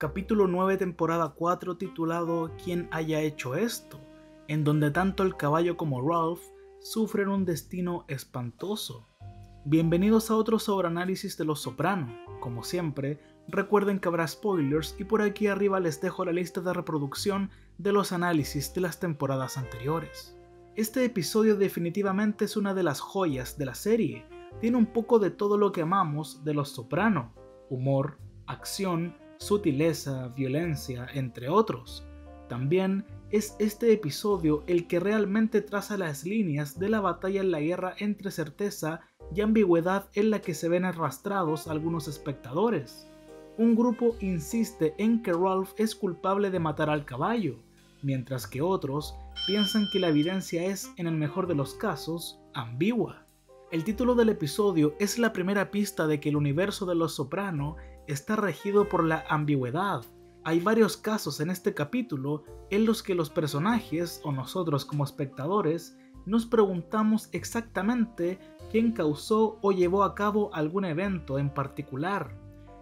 capítulo 9 temporada 4 titulado ¿Quién haya hecho esto? en donde tanto el caballo como Ralph sufren un destino espantoso. Bienvenidos a otro sobreanálisis de Los Soprano. Como siempre, recuerden que habrá spoilers y por aquí arriba les dejo la lista de reproducción de los análisis de las temporadas anteriores. Este episodio definitivamente es una de las joyas de la serie. Tiene un poco de todo lo que amamos de Los Soprano. Humor, acción, sutileza, violencia, entre otros. También es este episodio el que realmente traza las líneas de la batalla en la guerra entre certeza y ambigüedad en la que se ven arrastrados algunos espectadores. Un grupo insiste en que Ralph es culpable de matar al caballo, mientras que otros piensan que la evidencia es, en el mejor de los casos, ambigua. El título del episodio es la primera pista de que el universo de Los Soprano está regido por la ambigüedad. Hay varios casos en este capítulo en los que los personajes o nosotros como espectadores nos preguntamos exactamente quién causó o llevó a cabo algún evento en particular.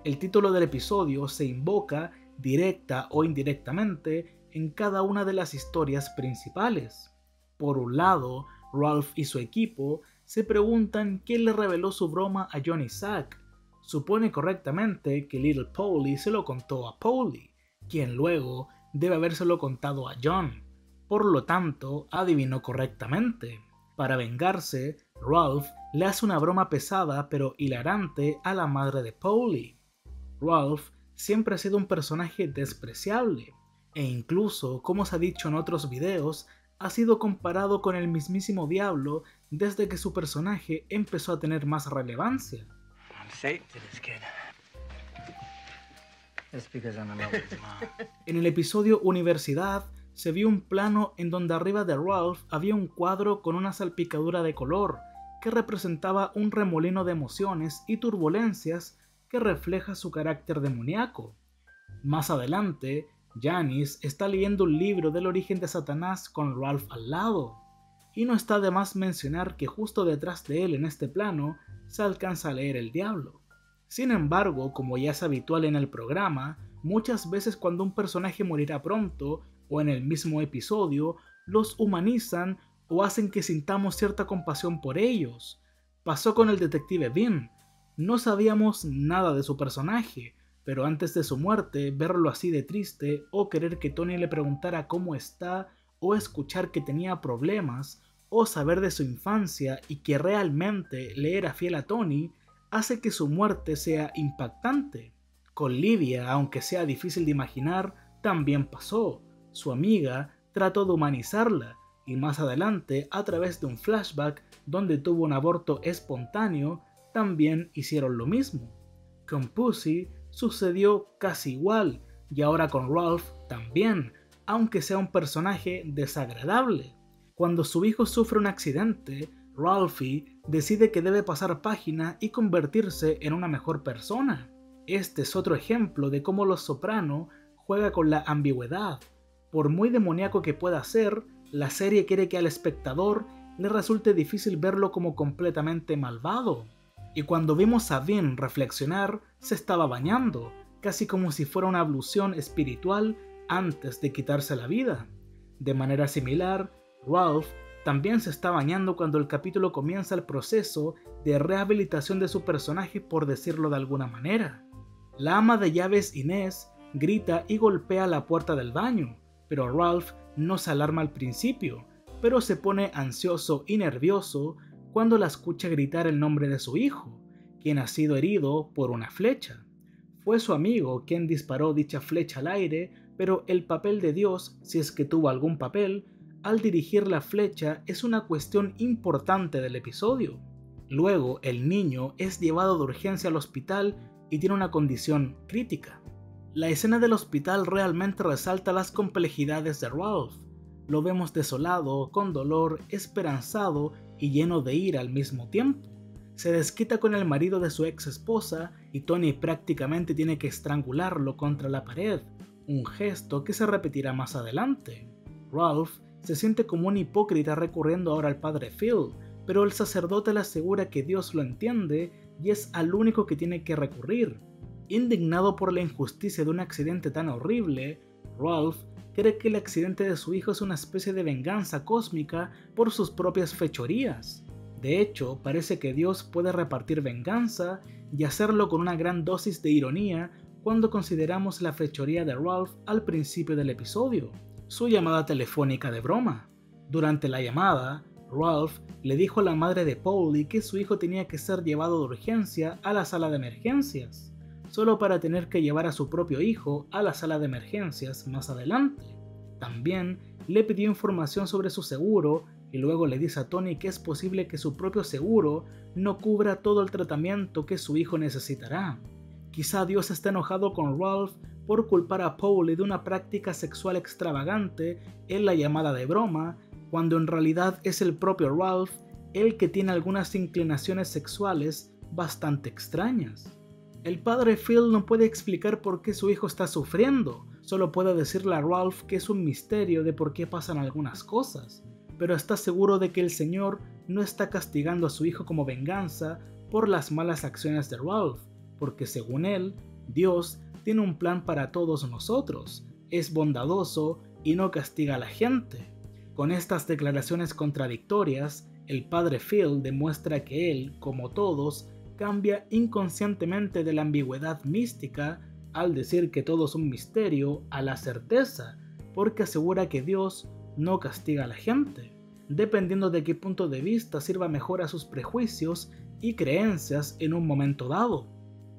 El título del episodio se invoca directa o indirectamente en cada una de las historias principales. Por un lado, Ralph y su equipo se preguntan quién le reveló su broma a Johnny Sack. Supone correctamente que Little Polly se lo contó a Polly, quien luego debe habérselo contado a John. Por lo tanto, adivinó correctamente. Para vengarse, Ralph le hace una broma pesada pero hilarante a la madre de Polly. Ralph siempre ha sido un personaje despreciable, e incluso, como se ha dicho en otros videos, ha sido comparado con el mismísimo diablo desde que su personaje empezó a tener más relevancia. En el episodio Universidad se vio un plano en donde arriba de Ralph había un cuadro con una salpicadura de color que representaba un remolino de emociones y turbulencias que refleja su carácter demoníaco. Más adelante, Janice está leyendo un libro del origen de Satanás con Ralph al lado, y no está de más mencionar que justo detrás de él en este plano se alcanza a leer el diablo. Sin embargo, como ya es habitual en el programa, muchas veces cuando un personaje morirá pronto o en el mismo episodio, los humanizan o hacen que sintamos cierta compasión por ellos. Pasó con el detective Bean. No sabíamos nada de su personaje, pero antes de su muerte, verlo así de triste o querer que Tony le preguntara cómo está o escuchar que tenía problemas o saber de su infancia y que realmente le era fiel a Tony, hace que su muerte sea impactante. Con Lidia, aunque sea difícil de imaginar, también pasó. Su amiga trató de humanizarla y más adelante, a través de un flashback donde tuvo un aborto espontáneo, también hicieron lo mismo. Con Pussy sucedió casi igual y ahora con Ralph también, aunque sea un personaje desagradable. Cuando su hijo sufre un accidente, Ralphie decide que debe pasar página y convertirse en una mejor persona. Este es otro ejemplo de cómo Los Soprano juega con la ambigüedad. Por muy demoníaco que pueda ser, la serie quiere que al espectador le resulte difícil verlo como completamente malvado. Y cuando vimos a Vin reflexionar, se estaba bañando, casi como si fuera una ablución espiritual antes de quitarse la vida. De manera similar, Ralph también se está bañando cuando el capítulo comienza el proceso de rehabilitación de su personaje por decirlo de alguna manera. La ama de llaves Inés grita y golpea la puerta del baño, pero Ralph no se alarma al principio, pero se pone ansioso y nervioso cuando la escucha gritar el nombre de su hijo, quien ha sido herido por una flecha. Fue su amigo quien disparó dicha flecha al aire, pero el papel de Dios, si es que tuvo algún papel, al dirigir la flecha es una cuestión importante del episodio. Luego, el niño es llevado de urgencia al hospital y tiene una condición crítica. La escena del hospital realmente resalta las complejidades de Ralph. Lo vemos desolado, con dolor, esperanzado y lleno de ira al mismo tiempo. Se desquita con el marido de su ex esposa y Tony prácticamente tiene que estrangularlo contra la pared, un gesto que se repetirá más adelante. Ralph se siente como un hipócrita recurriendo ahora al padre Phil, pero el sacerdote le asegura que Dios lo entiende y es al único que tiene que recurrir. Indignado por la injusticia de un accidente tan horrible, Ralph cree que el accidente de su hijo es una especie de venganza cósmica por sus propias fechorías. De hecho, parece que Dios puede repartir venganza y hacerlo con una gran dosis de ironía cuando consideramos la fechoría de Ralph al principio del episodio, su llamada telefónica de broma. Durante la llamada, Ralph le dijo a la madre de Paulie que su hijo tenía que ser llevado de urgencia a la sala de emergencias solo para tener que llevar a su propio hijo a la sala de emergencias más adelante. También le pidió información sobre su seguro y luego le dice a Tony que es posible que su propio seguro no cubra todo el tratamiento que su hijo necesitará. Quizá Dios está enojado con Ralph por culpar a Pauli de una práctica sexual extravagante en la llamada de broma, cuando en realidad es el propio Ralph el que tiene algunas inclinaciones sexuales bastante extrañas. El padre Phil no puede explicar por qué su hijo está sufriendo, solo puede decirle a Ralph que es un misterio de por qué pasan algunas cosas, pero está seguro de que el Señor no está castigando a su hijo como venganza por las malas acciones de Ralph, porque según él, Dios tiene un plan para todos nosotros, es bondadoso y no castiga a la gente. Con estas declaraciones contradictorias, el padre Phil demuestra que él, como todos, cambia inconscientemente de la ambigüedad mística al decir que todo es un misterio a la certeza, porque asegura que Dios no castiga a la gente, dependiendo de qué punto de vista sirva mejor a sus prejuicios y creencias en un momento dado.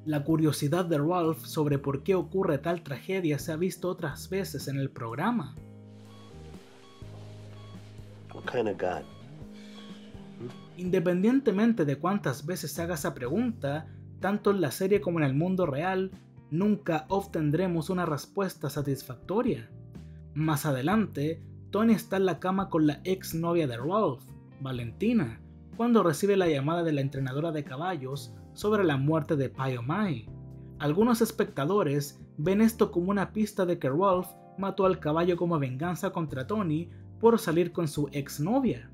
La curiosidad de Ralph sobre por qué ocurre tal tragedia se ha visto otras veces en el programa. Independientemente de cuántas veces se haga esa pregunta, tanto en la serie como en el mundo real, nunca obtendremos una respuesta satisfactoria. Más adelante, Tony está en la cama con la ex novia de Ralph, Valentina, cuando recibe la llamada de la entrenadora de caballos sobre la muerte de Mai. Algunos espectadores ven esto como una pista de que Ralph mató al caballo como venganza contra Tony por salir con su ex novia.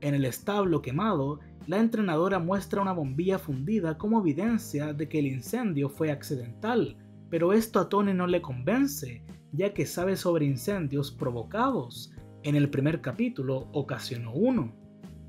En el establo quemado, la entrenadora muestra una bombilla fundida como evidencia de que el incendio fue accidental, pero esto a Tony no le convence, ya que sabe sobre incendios provocados. En el primer capítulo ocasionó uno.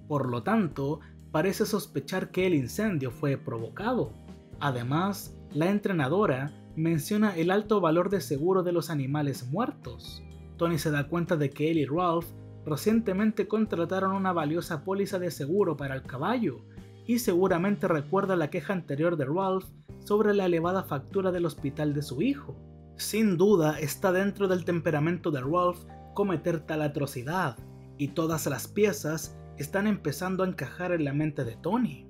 Por lo tanto, parece sospechar que el incendio fue provocado. Además, la entrenadora menciona el alto valor de seguro de los animales muertos. Tony se da cuenta de que él y Ralph Recientemente contrataron una valiosa póliza de seguro para el caballo, y seguramente recuerda la queja anterior de Ralph sobre la elevada factura del hospital de su hijo. Sin duda está dentro del temperamento de Ralph cometer tal atrocidad, y todas las piezas están empezando a encajar en la mente de Tony.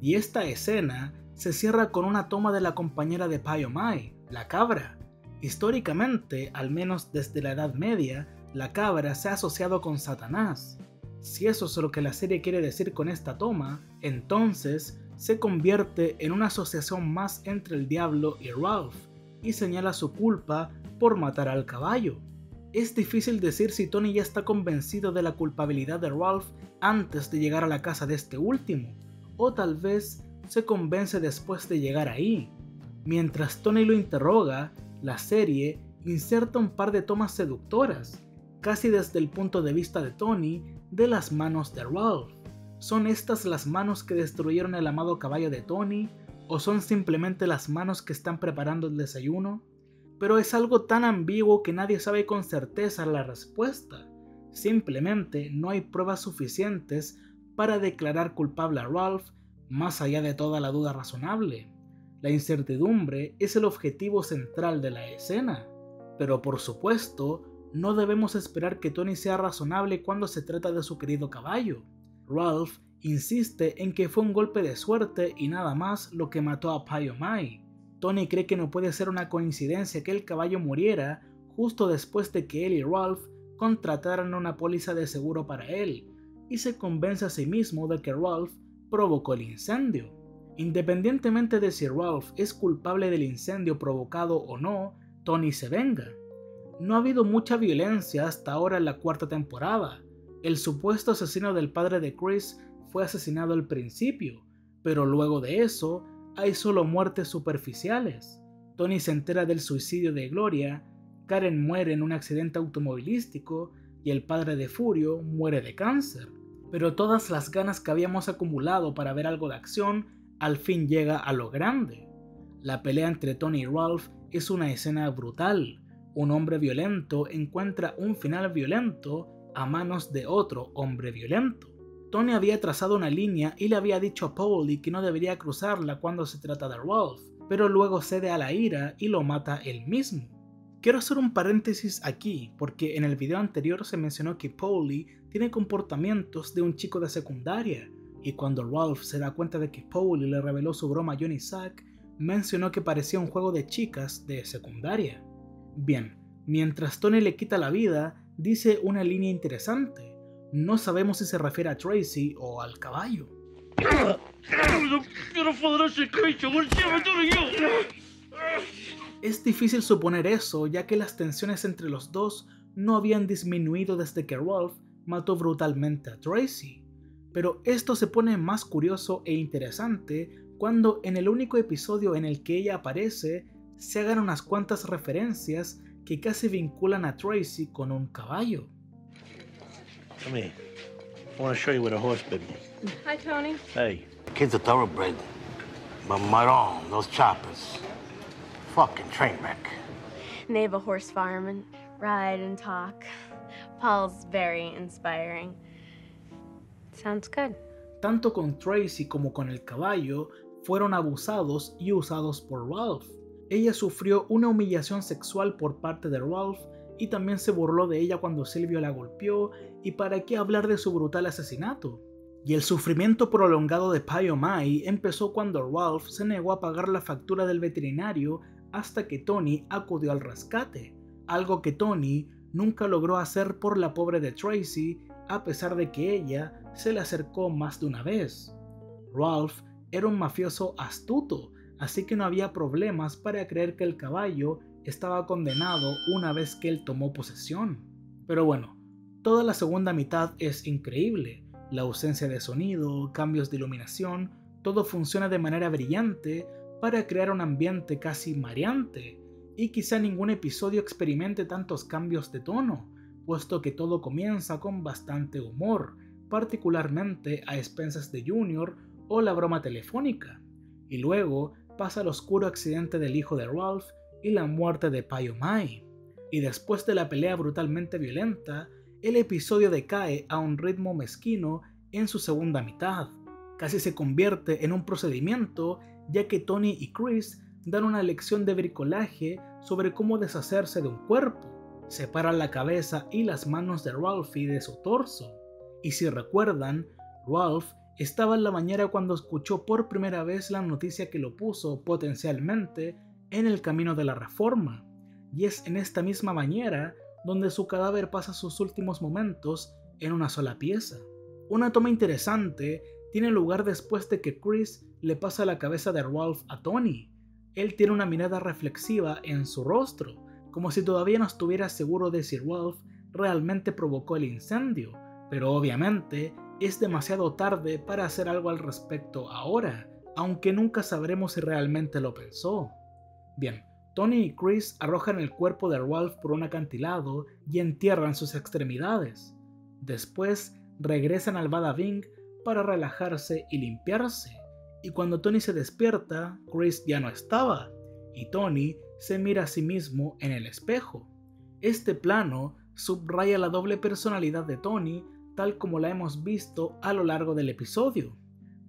Y esta escena se cierra con una toma de la compañera de Mai, la cabra. Históricamente, al menos desde la Edad Media, la cabra se ha asociado con Satanás. Si eso es lo que la serie quiere decir con esta toma, entonces se convierte en una asociación más entre el diablo y Ralph, y señala su culpa por matar al caballo. Es difícil decir si Tony ya está convencido de la culpabilidad de Ralph antes de llegar a la casa de este último, o tal vez se convence después de llegar ahí. Mientras Tony lo interroga, la serie inserta un par de tomas seductoras, casi desde el punto de vista de Tony, de las manos de Ralph. ¿Son estas las manos que destruyeron el amado caballo de Tony? ¿O son simplemente las manos que están preparando el desayuno? Pero es algo tan ambiguo que nadie sabe con certeza la respuesta. Simplemente no hay pruebas suficientes para declarar culpable a Ralph más allá de toda la duda razonable. La incertidumbre es el objetivo central de la escena, pero por supuesto no debemos esperar que Tony sea razonable cuando se trata de su querido caballo. Ralph insiste en que fue un golpe de suerte y nada más lo que mató a Mai. Tony cree que no puede ser una coincidencia que el caballo muriera justo después de que él y Ralph contrataran una póliza de seguro para él, y se convence a sí mismo de que Ralph provocó el incendio. Independientemente de si Ralph es culpable del incendio provocado o no, Tony se venga. No ha habido mucha violencia hasta ahora en la cuarta temporada. El supuesto asesino del padre de Chris fue asesinado al principio, pero luego de eso hay solo muertes superficiales. Tony se entera del suicidio de Gloria, Karen muere en un accidente automovilístico y el padre de Furio muere de cáncer. Pero todas las ganas que habíamos acumulado para ver algo de acción al fin llega a lo grande. La pelea entre Tony y Ralph es una escena brutal. Un hombre violento encuentra un final violento a manos de otro hombre violento. Tony había trazado una línea y le había dicho a Paulie que no debería cruzarla cuando se trata de Ralph, pero luego cede a la ira y lo mata él mismo. Quiero hacer un paréntesis aquí, porque en el video anterior se mencionó que Paulie tiene comportamientos de un chico de secundaria, y cuando Ralph se da cuenta de que Paulie le reveló su broma a Johnny Sack, mencionó que parecía un juego de chicas de secundaria. Bien, mientras Tony le quita la vida, dice una línea interesante. No sabemos si se refiere a Tracy o al caballo. Es difícil suponer eso, ya que las tensiones entre los dos no habían disminuido desde que Ralph mató brutalmente a Tracy. Pero esto se pone más curioso e interesante cuando en el único episodio en el que ella aparece se hagan unas cuantas referencias que casi vinculan a Tracy con un caballo. Come here. I want to show you what a horse bit me. Hi, Tony. Hey. Kid's a thoroughbred. But Maron, those choppers. Fucking train wreck. And they have a horse fireman. Ride and talk. Paul's very inspiring. Sounds good. Tanto con Tracy como con el caballo fueron abusados y usados por Ralph. Ella sufrió una humillación sexual por parte de Ralph y también se burló de ella cuando Silvio la golpeó y para qué hablar de su brutal asesinato. Y el sufrimiento prolongado de Payo Mai empezó cuando Ralph se negó a pagar la factura del veterinario hasta que Tony acudió al rescate, algo que Tony nunca logró hacer por la pobre de Tracy a pesar de que ella se le acercó más de una vez. Ralph era un mafioso astuto, así que no había problemas para creer que el caballo estaba condenado una vez que él tomó posesión. Pero bueno, toda la segunda mitad es increíble. La ausencia de sonido, cambios de iluminación, todo funciona de manera brillante para crear un ambiente casi mareante, y quizá ningún episodio experimente tantos cambios de tono, puesto que todo comienza con bastante humor, particularmente a expensas de Junior o la broma telefónica, y luego pasa el oscuro accidente del hijo de Ralph y la muerte de Payo Mai. Y después de la pelea brutalmente violenta, el episodio decae a un ritmo mezquino en su segunda mitad. Casi se convierte en un procedimiento ya que Tony y Chris dan una lección de bricolaje sobre cómo deshacerse de un cuerpo. Separan la cabeza y las manos de Ralphie de su torso. Y si recuerdan, Ralph estaba en la bañera cuando escuchó por primera vez la noticia que lo puso potencialmente en el camino de la reforma, y es en esta misma bañera donde su cadáver pasa sus últimos momentos en una sola pieza. Una toma interesante tiene lugar después de que Chris le pasa la cabeza de Ralph a Tony. Él tiene una mirada reflexiva en su rostro, como si todavía no estuviera seguro de si Ralph realmente provocó el incendio, pero obviamente es demasiado tarde para hacer algo al respecto ahora, aunque nunca sabremos si realmente lo pensó. Bien, Tony y Chris arrojan el cuerpo de Ralph por un acantilado y entierran sus extremidades. Después regresan al Badabing para relajarse y limpiarse. Y cuando Tony se despierta, Chris ya no estaba, y Tony se mira a sí mismo en el espejo. Este plano subraya la doble personalidad de Tony tal como la hemos visto a lo largo del episodio.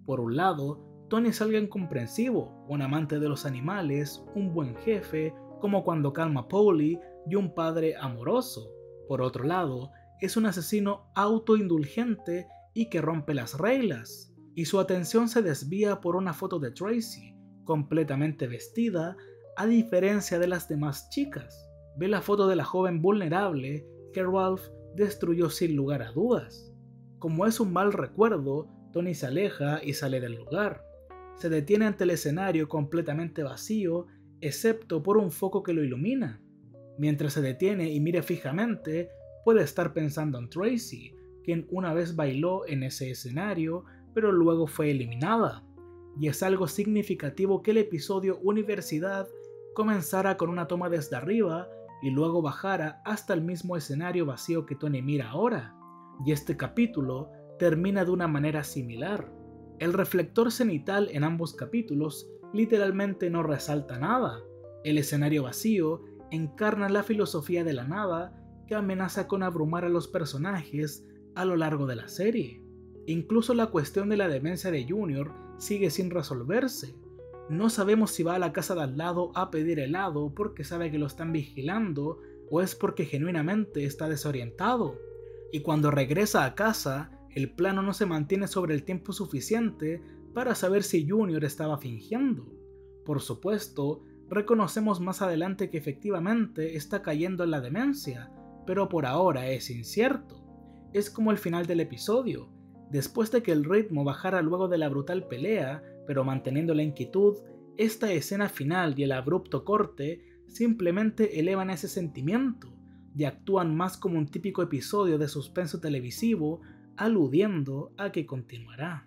Por un lado, Tony es alguien comprensivo, un amante de los animales, un buen jefe, como cuando calma a Polly, y un padre amoroso. Por otro lado, es un asesino autoindulgente y que rompe las reglas, y su atención se desvía por una foto de Tracy, completamente vestida, a diferencia de las demás chicas. Ve la foto de la joven vulnerable que Ralph destruyó sin lugar a dudas. Como es un mal recuerdo, Tony se aleja y sale del lugar. Se detiene ante el escenario completamente vacío, excepto por un foco que lo ilumina. Mientras se detiene y mira fijamente, puede estar pensando en Tracy, quien una vez bailó en ese escenario, pero luego fue eliminada. Y es algo significativo que el episodio Universidad comenzara con una toma desde arriba y luego bajara hasta el mismo escenario vacío que Tony mira ahora. Y este capítulo termina de una manera similar. El reflector cenital en ambos capítulos literalmente no resalta nada. El escenario vacío encarna la filosofía de la nada que amenaza con abrumar a los personajes a lo largo de la serie. Incluso la cuestión de la demencia de Junior sigue sin resolverse. No sabemos si va a la casa de al lado a pedir helado porque sabe que lo están vigilando o es porque genuinamente está desorientado. Y cuando regresa a casa, el plano no se mantiene sobre el tiempo suficiente para saber si Junior estaba fingiendo. Por supuesto, reconocemos más adelante que efectivamente está cayendo en la demencia, pero por ahora es incierto. Es como el final del episodio. Después de que el ritmo bajara luego de la brutal pelea, pero manteniendo la inquietud, esta escena final y el abrupto corte simplemente elevan ese sentimiento y actúan más como un típico episodio de suspenso televisivo, aludiendo a que continuará.